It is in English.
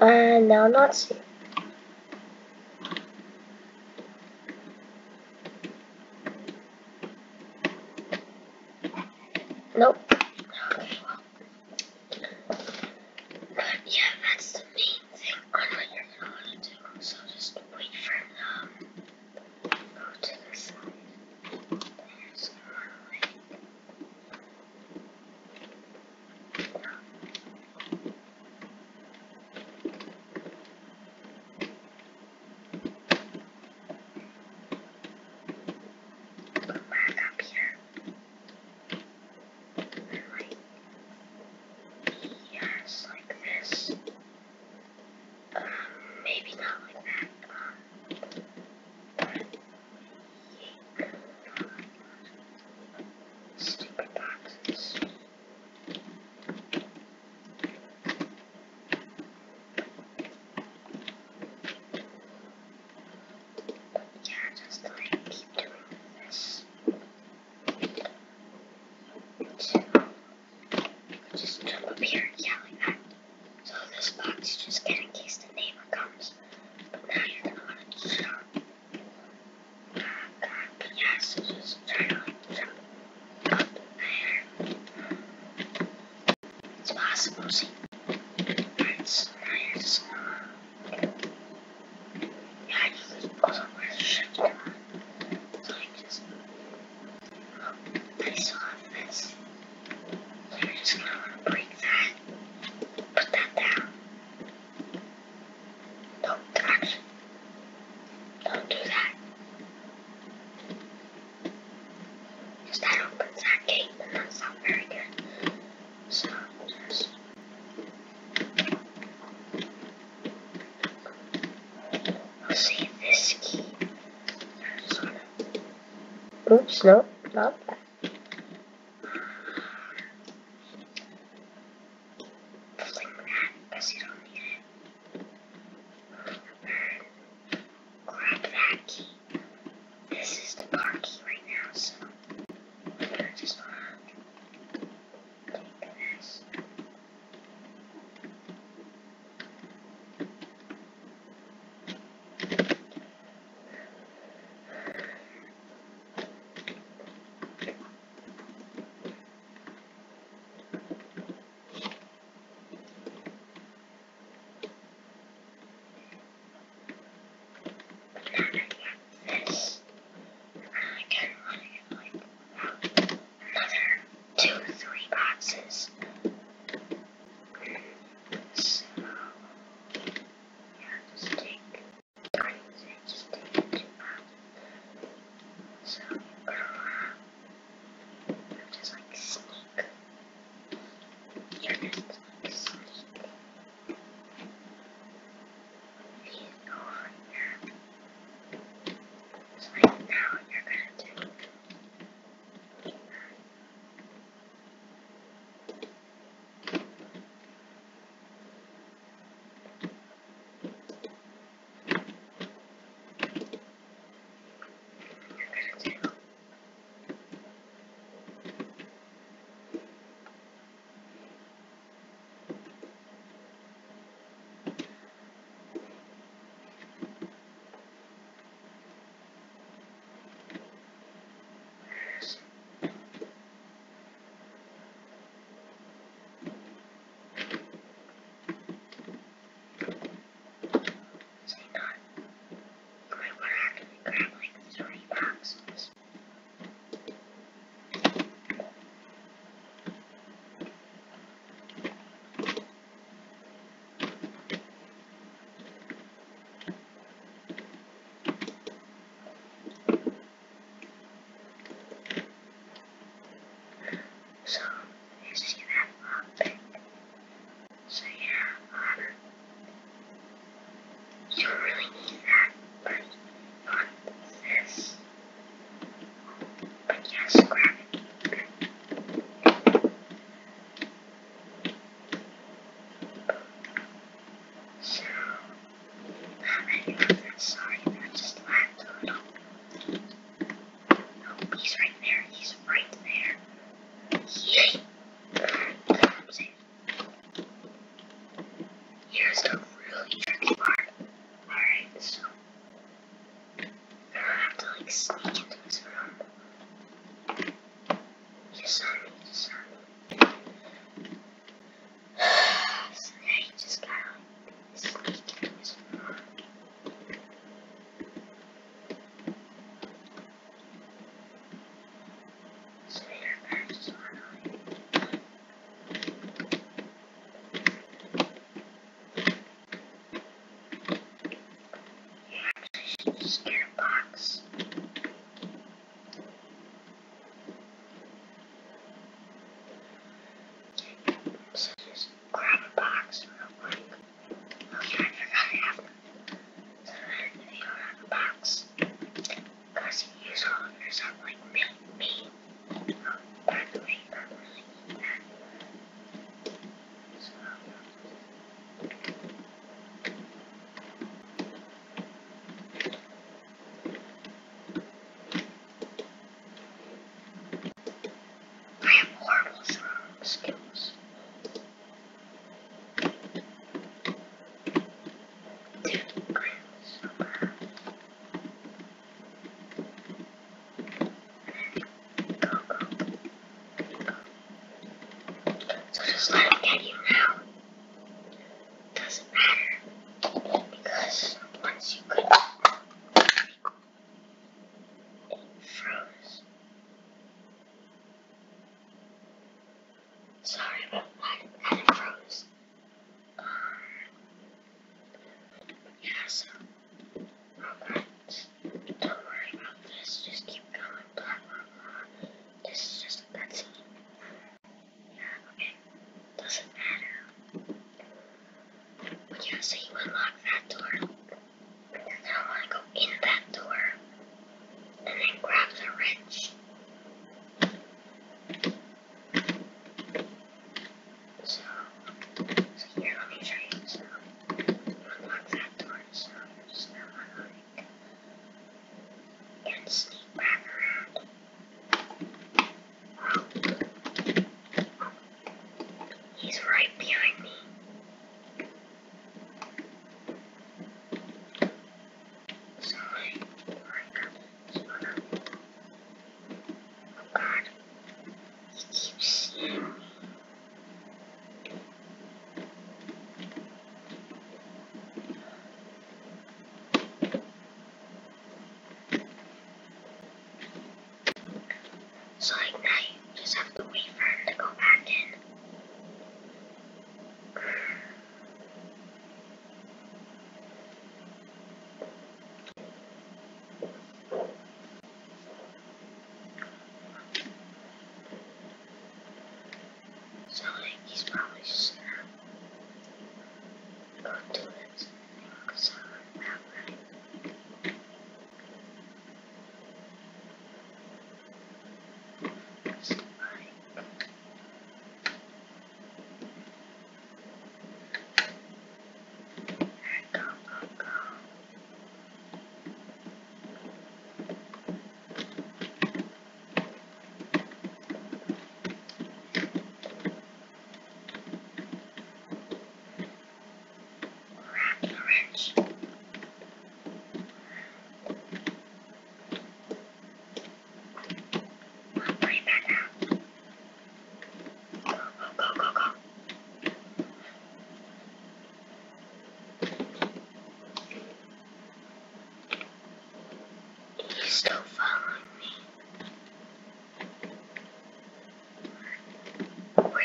Uh, and now not see. Nope. Yeah. see this key. Oops, no, not just let me tell you how. Doesn't matter because once you click it froze. Sorry about that, that it froze. Um, yeah, so